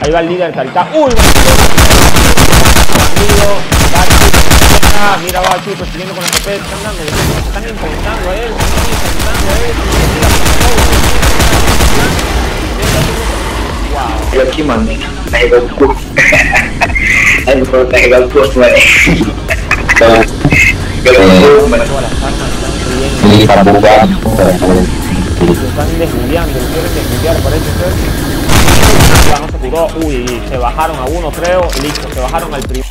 Ahí va el líder Caricao. ¡Uy! Mira, va Chuy persiguiendo con la escopeta. Están, están intentando a él. Están intentando a él. Wow. Yo aquí, man. Ahí va el cu. Ahí va el cu, man. Y para jugar, Se están desviando, quieren desviar, parece ser. Se bajaron a uno, creo. Listo, se bajaron al primero.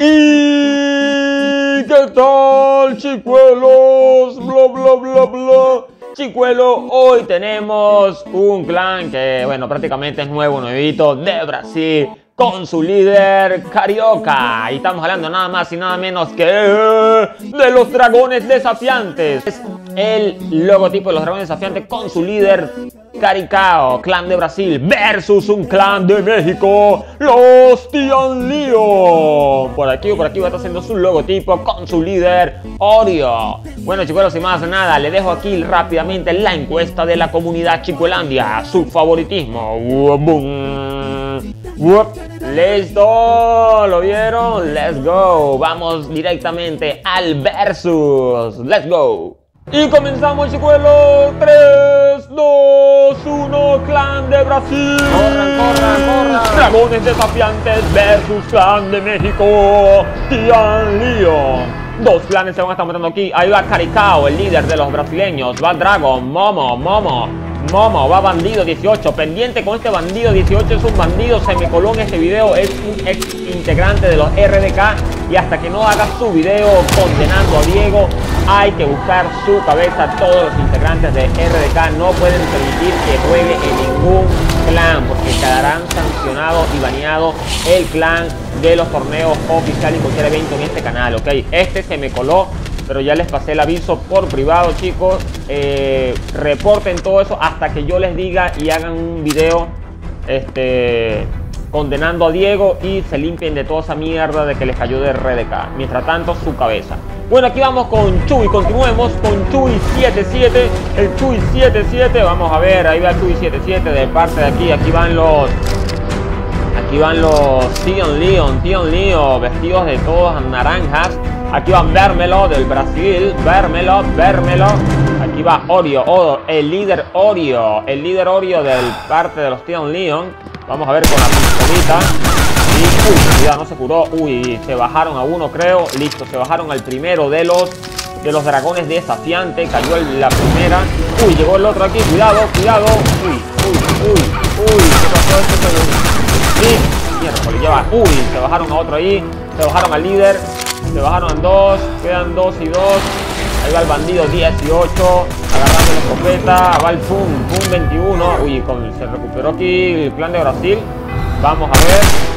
¿Y qué tal, chicuelos? Bla, bla, bla, bla. Chicuelo, hoy tenemos un clan que, bueno, prácticamente es nuevo, nuevito, de Brasil, con su líder Carioca. Y estamos hablando nada más y nada menos que de los dragones desafiantes. El logotipo de los dragones desafiantes con su líder Caricao, clan de Brasil, versus un clan de México, los Tian Leon. Por aquí o por aquí va a estar haciendo su logotipo con su líder Oreo. Bueno chicos, sin más nada, le dejo aquí rápidamente la encuesta de la comunidad Chicuelandia, su favoritismo. Listo, ¿lo vieron? Let's go. Vamos directamente al versus. Let's go. Y comenzamos, chicuelos. 3, 2, 1, clan de Brasil. Corran, corran, corran. Dragones desafiantes versus clan de México. Tian Leon. Dos clanes se van a estar matando aquí. Ahí va Caricao, el líder de los brasileños. Va Dragon, Momo, Momo. Momo, va Bandido 18. Pendiente con este Bandido 18. Es un bandido. Se me coló en este video. Es un ex integrante de los RDK. Y hasta que no haga su video condenando a Diego, hay que buscar su cabeza. Todos los integrantes de RDK no pueden permitir que juegue en ningún clan. Porque quedarán sancionados y baneados el clan de los torneos oficiales y cualquier evento en este canal. Ok, este se me coló pero ya les pasé el aviso por privado, chicos. Eh, reporten todo eso hasta que yo les diga y hagan un video este, condenando a Diego y se limpien de toda esa mierda de que les cayó de RDK. Mientras tanto, su cabeza. Bueno, aquí vamos con Chuy. Continuemos con Chuy 77. El Chuy 77. Vamos a ver, ahí va Chuy 77 de parte de aquí. Aquí van los Aquí van los Tion Leon, Tion Leon, vestidos de todas naranjas. Aquí va Vermelo del Brasil, Vermelo, Vermelo. Aquí va Oreo, Oreo, el líder Oreo, el líder Oreo del parte de los Tion Leon. Vamos a ver con la pistolita. Uy, cuidado, no se curó. Uy, se bajaron a uno, creo. Listo, se bajaron al primero de los de los dragones desafiante. Cayó la primera. Uy, llegó el otro aquí. Cuidado, cuidado. Uy, uy, uy, uy. ¿Qué pasó? Esto se- Sí. Uy, se bajaron a otro ahí. Se bajaron al líder. Se bajaron en dos. Quedan dos y dos. Ahí va el bandido 18. Agarrando la escopeta. Va el Pum, Pum 21. Uy, se recuperó aquí el clan de Brasil. Vamos a ver.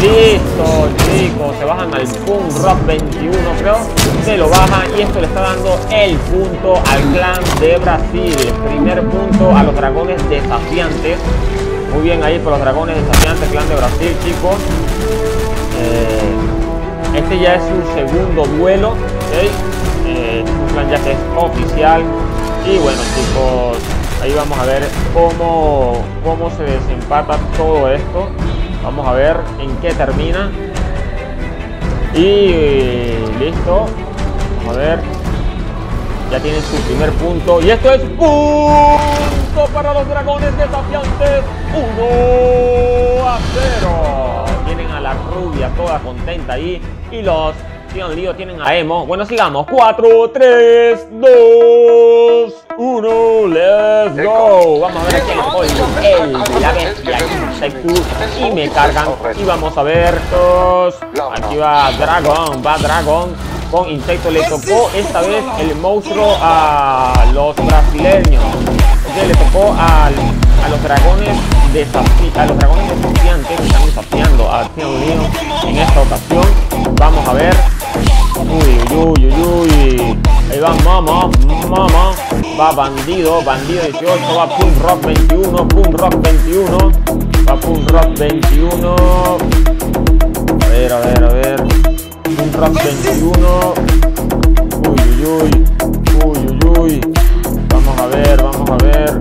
Listo, chicos. Se bajan al Pum Rock 21, creo. Se lo bajan y esto le está dando el punto al clan de Brasil. Primer punto a los dragones desafiantes. Muy bien ahí por los dragones desafiantes, clan de Brasil, chicos. Eh, este ya es su segundo duelo. Eh, un plan ya que es oficial. Y bueno, chicos, ahí vamos a ver cómo, cómo se desempata todo esto. Vamos a ver en qué termina. Y listo. Vamos a ver. Ya tienen su primer punto. Y esto es punto para los dragones desafiantes. 1 a 0. Tienen a la rubia toda contenta ahí. Y los Tion Lío tienen a Emo. Bueno, sigamos. 4, 3, 2, 1. Let's go. Vamos a ver aquí el código. El de la bestia Insectus. Y me cargan. Y vamos a ver. Dos. Aquí va Dragon. Va Dragon con insecto le tocó esta vez el monstruo a los brasileños Ok, le tocó al- a los dragones desafi- a los dragones desafiantes que están desafiando a Tion Leon en esta ocasión vamos a ver uy uy uy uy uy ahí va Mama Mama va bandido bandido 18 va Pum Rock 21 Pum Rock 21 va Pum Rock 21 a ver a ver a ver un rock 21. Uy, uy, uy. Uy, uy, uy. Vamos a ver, vamos a ver.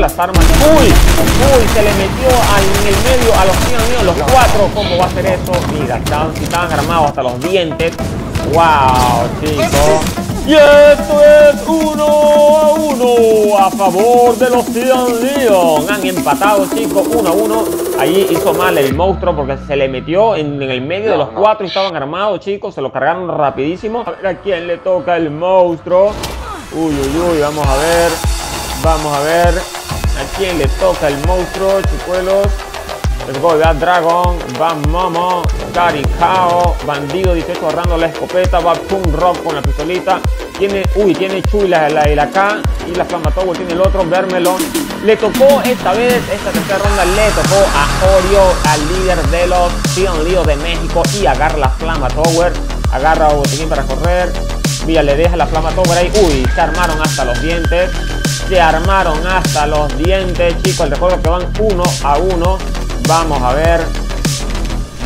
las armas. ¡Uy! ¡Uy! Se le metió en el medio a los míos, los cuatro. ¿Cómo va a ser eso? Mira, estaban, estaban armados hasta los dientes. ¡Wow, chicos! Y esto es uno a uno a favor de los Cian Leon. Han empatado, chicos, uno a uno. Allí hizo mal el monstruo porque se le metió en, el medio de los cuatro y estaban armados, chicos. Se lo cargaron rapidísimo. A ver a quién le toca el monstruo. Uy, uy, uy, vamos a ver. Vamos a ver a quién le toca el monstruo, chicuelos. Let's go, Bad Dragon, va Momo, Gary Kao, Bandido 18 agarrando la escopeta, va Pum Rock con la pistolita. Tiene, uy, tiene Chuy la, la, la K y la Flama Tower tiene el otro, Vermelon. Le tocó esta vez, esta tercera ronda, le tocó a Oreo, al líder de los Sion Lío de México y agarra la Flama Tower. Agarra a Botequín para correr. Mira, le deja la Flama Tower ahí. Uy, se armaron hasta los dientes. Se armaron hasta los dientes, chicos. Recuerdo que van uno a uno. Vamos a ver.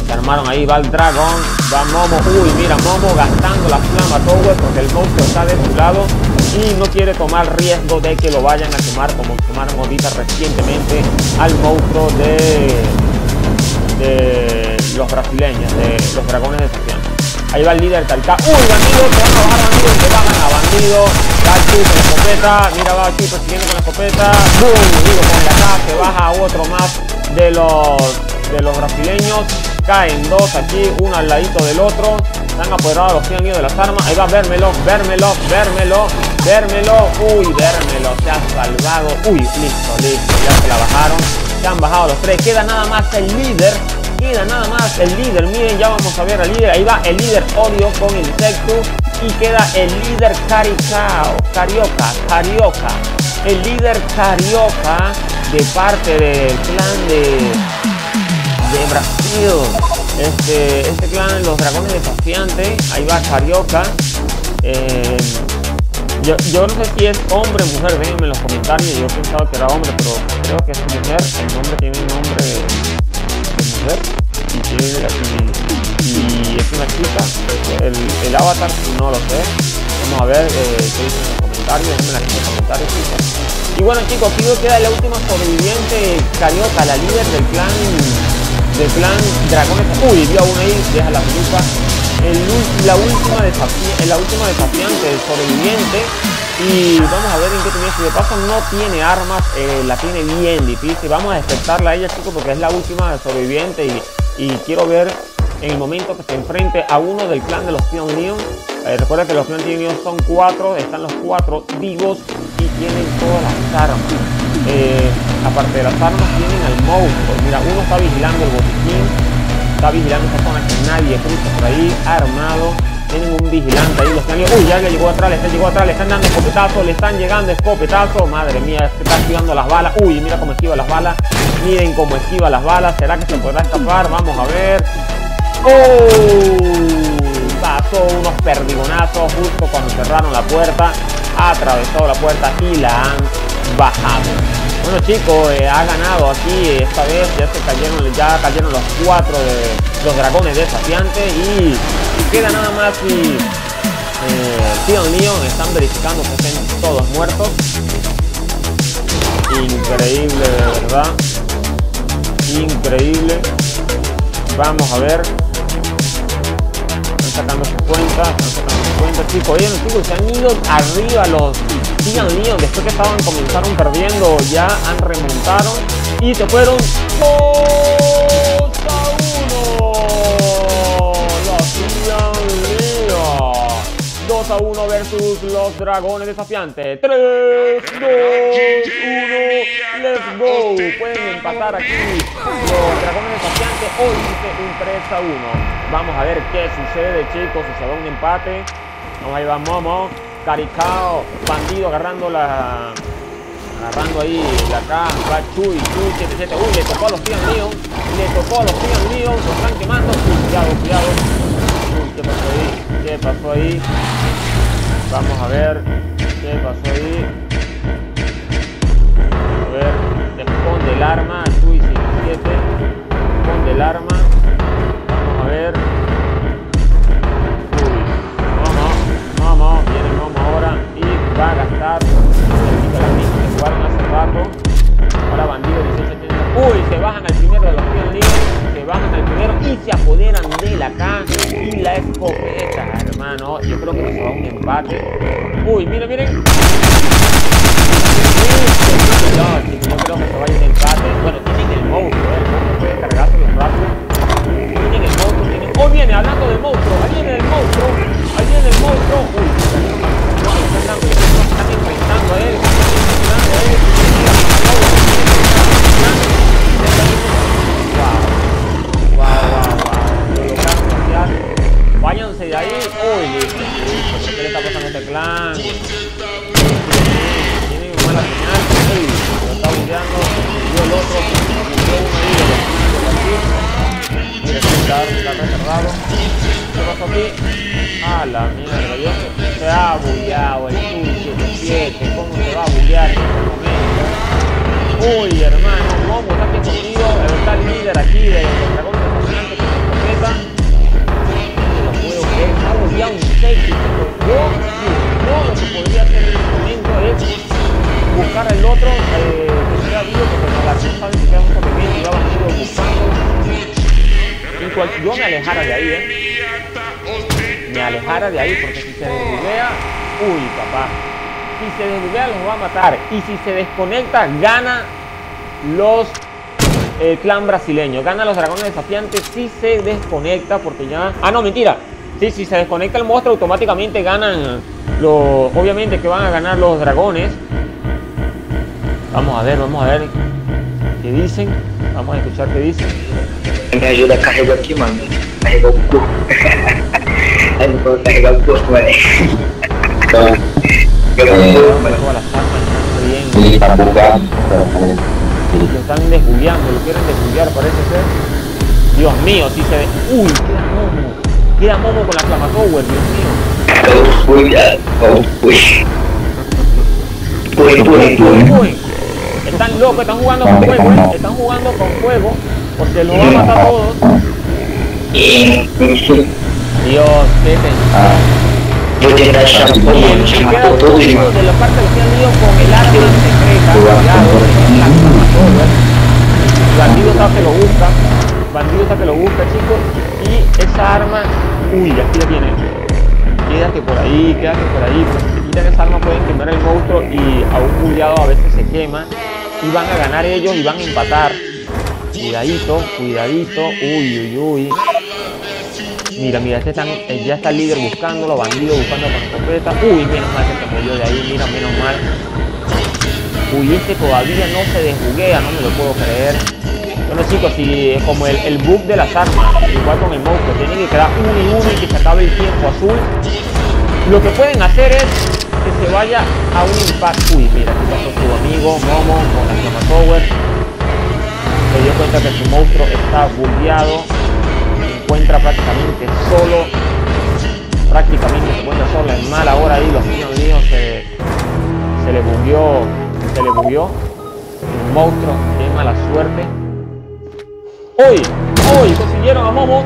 Se armaron ahí, va el dragón. Va Momo. Uy, mira, Momo gastando la flama Tower porque el monstruo está de su lado. Y no quiere tomar riesgo de que lo vayan a quemar como quemaron ahorita recientemente al monstruo de, de los brasileños, de los dragones de Sofía. Ahí va el líder Talca. Uy, bandido, te van a bajar bandido y bajan a bandido. Va Chu con la escopeta. Mira, va Chu persiguiendo con la escopeta. ¡Bum! Digo, con la acá, que baja otro más de los, de los brasileños. Caen dos aquí, uno al ladito del otro. Están apoderados los que han ido de las armas. Ahí va Vérmelo, Vérmelo, Vérmelo, Vérmelo. Uy, Vérmelo, se ha salvado. Uy, listo, listo, ya se la bajaron. Se han bajado los tres. Queda nada más el líder. Queda nada más el líder. Miren, ya vamos a ver al líder. Ahí va el líder Oreo con Insecto. Y queda el líder Caricao. Carioca, Carioca. El líder Carioca de parte del clan de, de Brasil. Este, este clan, los dragones desafiantes, ahí va Carioca. Eh, yo, yo, no sé si es hombre o mujer, déjenme en los comentarios. Yo pensaba que era hombre, pero creo que es mujer. El nombre tiene un nombre de mujer. Y, es una chica. El, el, avatar no lo sé. Vamos a ver eh, qué dicen en los comentarios. Déjenme en los comentarios, chicos. Y bueno chicos, Pido queda la última sobreviviente Carioca, la líder del clan del clan Dragones. Uy, vio a uno ahí, deja la peluca. la última la última desafiante sobreviviente. Y vamos a ver en qué tiene. Si de paso no tiene armas, eh, la tiene bien difícil. Vamos a despertarla a ella chicos porque es la última sobreviviente y, y quiero ver en el momento que se enfrente a uno del clan de los Tion Leon. Eh, recuerda que los Leon son cuatro, están los cuatro vivos y tienen todas las armas. Eh, aparte de las armas, tienen al monstruo. Mira, uno está vigilando el botiquín, está vigilando esa zona que nadie cruza por ahí, armado. Tienen un vigilante ahí, los Tion Uy, ya le llegó atrás, le llegó atrás, le están dando escopetazos, le están llegando escopetazos. Madre mía, está esquivando las balas. Uy, mira cómo esquiva las balas. Miren cómo esquiva las balas. ¿Será que se podrá escapar? Vamos a ver. ¡Oh! Pasó unos perdigonazos justo cuando cerraron la puerta. Ha atravesado la puerta y la han bajado. Bueno chicos, eh, ha ganado aquí esta vez, ya se cayeron, ya cayeron los cuatro de los dragones desafiantes y, queda nada más y eh, Leon están verificando que estén todos muertos. Increíble, de verdad. Increíble. Vamos a ver sacando sus cuentas, están sacando sus cuentas, chicos. Oigan, chicos, se han ido arriba los Sigan Leon. Después que estaban, comenzaron perdiendo, ya han remontaron y se fueron 2 1 versus los dragones desafiantes. 3, 2, 1, let's go. Pueden empatar aquí los dragones desafiantes o dice un 3 a 1. Vamos a ver qué sucede, chicos. Si se da un empate. Vamos ahí va Momo. Caricao. Bandido agarrando la. Agarrando ahí la. Va Chuy. Chuy 77. Uy, le tocó a los tíos míos. Le tocó a los tíos míos. Lo están quemando. cuidado, cuidado. Uy, ¿qué pasó ahí? ¿Qué pasó ahí? Vamos a ver qué pasó ahí. A ver, esconde el arma, Chuy 57. Esconde el arma. Vamos a ver. Uy, Momo, Momo, viene Momo ahora y va a gastar. Este se guardan hace rato. Ahora bandido 18 70. Uy, se bajan al primero de los pies se van al primero y se apoderan de la casa y la escopeta, hermano. Yo creo que se va a un empate. Uy, miren, miren. A la mierda. Se, ha bugueado el Q77. ¿Cómo se va a buguear en este momento? Uy, hermano, ¿cómo está aquí escondido? Está el líder aquí de los dragones fascinantes con escopeta. No puedo creer, bugueado un sexy. Yo, sí, yo lo que podría hacer en este momento es buscar al otro eh, que sea vivo, porque la que y va buscando. Yo me alejara de ahí, eh. Me alejara de ahí, porque si se desbuguea, uy, papá. Si se desbuguea los va a matar. Y si se desconecta, gana los el clan brasileño. Gana los dragones desafiantes si se desconecta, porque ya. Ah, no, mentira. Sí, si se desconecta el monstruo, automáticamente ganan los. Obviamente que van a ganar los dragones. Vamos a ver, vamos a ver qué dicen. Vamos a escuchar qué dicen. Me ajuda, carrega aqui, mano. Carrega o corpo. Aí não vou carregar o corpo, mano. O corpo, mano. Todas las armas están bien. ele tá bugado. Lo están desbugueando, lo quieren desbuguear, parece ser. Dios mío, si se ve. Uy, queda momo. Queda momo con la Flamatower, Dios mío. Eu fui. Fui, fui, fui. Uy, están locos, están jugando con fuego, ¿eh? Están jugando con fuego. Porque lo van a matar a todos. Dios, qué tensión. Vou tirar essa porra, Y el já que queda matou todos os último de la parte que han ido con el arma secreta, cuidado, está que lo busca. El bandido está que lo busca, chicos. Y esa arma, uy, aquí la tiene. Quédate por ahí, quédate por ahí. Porque si te quitan esa arma pueden quemar el monstruo y a un bugueado a veces se quema. Y van a ganar ellos y van a empatar. Cuidadito, cuidadito. Uy, uy, uy. Mira, mira, este están, eh, ya está el líder buscándolo, bandido buscando con escopeta. Uy, menos mal que se murió de ahí, mira, menos mal. Uy, este todavía no se desbuguea, no me lo puedo creer. Bueno chicos, si es como el, el bug de las armas, igual con el monstruo, tiene que quedar uno y uno y que se acabe el tiempo azul. Lo que pueden hacer es que se vaya a un impacto. Uy, mira, aquí pasó su amigo Momo con la Flama Tower. Se dio cuenta que su monstruo está bugueado. Se encuentra prácticamente solo. Prácticamente se encuentra solo en mala hora ahí. Los niños míos se, se le bugueó. Se le bugueó. Un monstruo de mala suerte. Hoy, hoy consiguieron a Momo.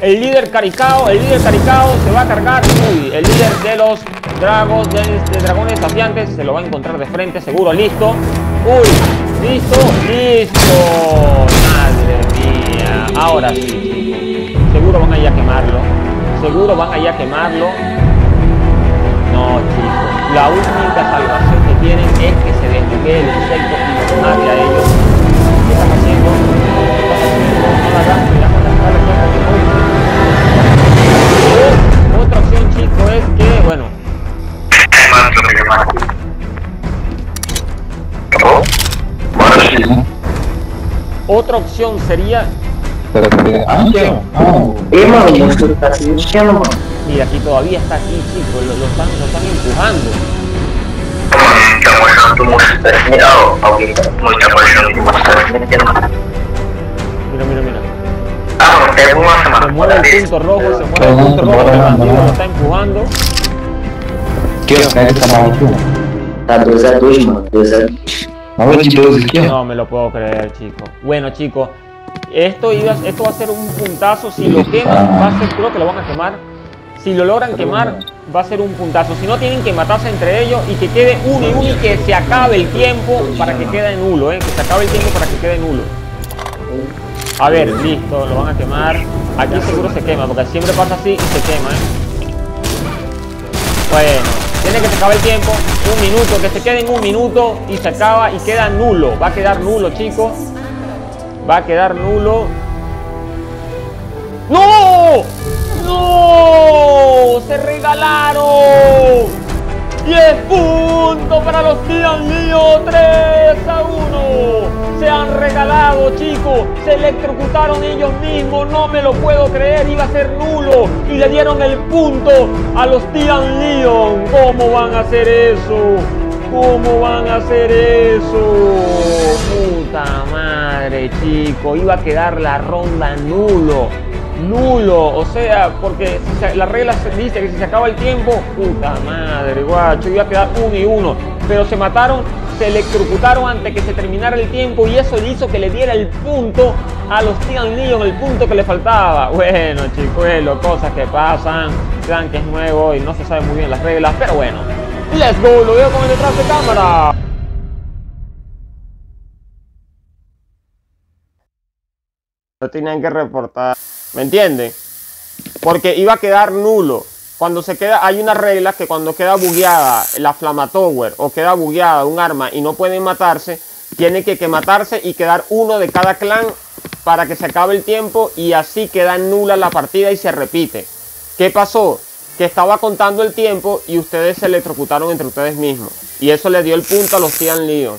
El líder Caricao, el líder Caricao se va a cargar. Uy, el líder de los dragos, de, dragones desafiantes, se lo va a encontrar de frente, seguro, listo. Uy, listo, listo. Madre mía. Ahora sí. Seguro van a ir a quemarlo. Seguro van a ir a quemarlo. No, chicos. La única salvación que tienen es que se desbugue el insecto y mate a ellos. Otra opción, chicos, es que, mano, o monstro tá se mexendo, mano. mira, aquí todavía está aquí, chicos, lo, lo están, lo están empujando. Que que. Mira, mira, mira. Ah, Se mueve el punto rojo, se mueve el punto rojo, el bandido lo está empujando. Aqui, ó. Pega essa barra aqui, ó. Tá 2x2, mano. 2x2. Barra de 12 aqui, ó. No me lo puedo creer, chicos. Bueno, chicos, esto, iba, esto va a ser un puntazo. Si lo queman, va a ser, creo que lo van a quemar. Si lo logran quemar, va a ser un puntazo. Si no, tienen que matarse entre ellos y que quede uno y uno y que se acabe el tiempo para que quede nulo, ¿eh? Que se acabe el tiempo para que quede nulo. A ver, listo, lo van a quemar. Aquí seguro se quema, porque siempre pasa así y se quema, ¿eh? Bueno, tiene que se acabe el tiempo. Un minuto, que se quede en un minuto y se acaba y queda nulo. Va a quedar nulo, chicos. Va a quedar nulo. ¡No! ¡No! ¡Se regalaron! 10 puntos para los Tian Lío, 3 a 1. Se han regalado, chicos. Se electrocutaron ellos mismos. No me lo puedo creer. Iba a ser nulo. Y le dieron el punto a los Tian Leon. ¿Cómo van a hacer eso? ¿Cómo van a hacer eso? Puta madre, chicos. Iba a quedar la ronda nulo nulo. O sea, porque la regla dice que si se acaba el tiempo, puta madre, guacho, iba a quedar uno y uno. Pero se mataron, se electrocutaron antes que se terminara el tiempo y eso hizo que le diera el punto a los Tian Leon, el punto que le faltaba. Bueno, chicuelo, cosas que pasan. Vean que es nuevo y no se sabe muy bien las reglas, pero bueno. Let's go, lo veo con el detrás de cámara. Lo tenían que reportar. ¿Me entiende? Porque iba a quedar nulo. Cuando se queda, hay una regla que cuando queda bugueada la Flamatower o queda bugueada un arma y no pueden matarse, tiene que, que matarse y quedar uno de cada clan para que se acabe el tiempo y así queda nula la partida y se repite. ¿Qué pasó? Que estaba contando el tiempo y ustedes se electrocutaron entre ustedes mismos. Y eso le dio el punto a los Tian Leon.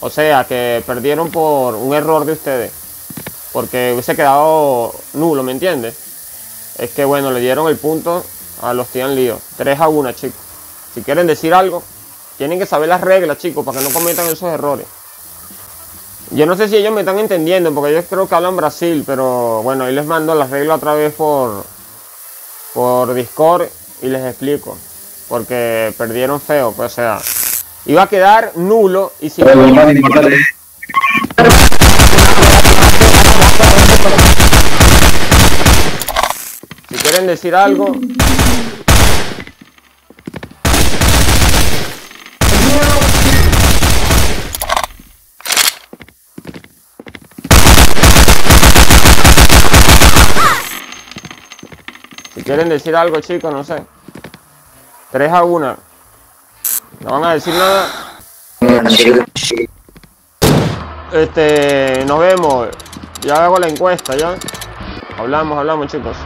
O sea, que perdieron por un error de ustedes. Porque hubiese quedado nulo, ¿me entiendes? Es que bueno, le dieron el punto a los Tian Lío. 3 a 1, chicos. Si quieren decir algo, tienen que saber las reglas, chicos, para que no cometan esos errores. Yo no sé si ellos me están entendiendo, porque ellos creo que hablan Brasil, pero bueno, ahí les mando las reglas otra vez por, por Discord y les explico. Porque perdieron feo, pues o sea, iba a quedar nulo y si... Si quieren decir algo. Si quieren decir algo, chicos, no sé. 3 a 1. No van a decir nada. Este, nos vemos. Ya hago la encuesta, ya. Hablamos, hablamos, chicos.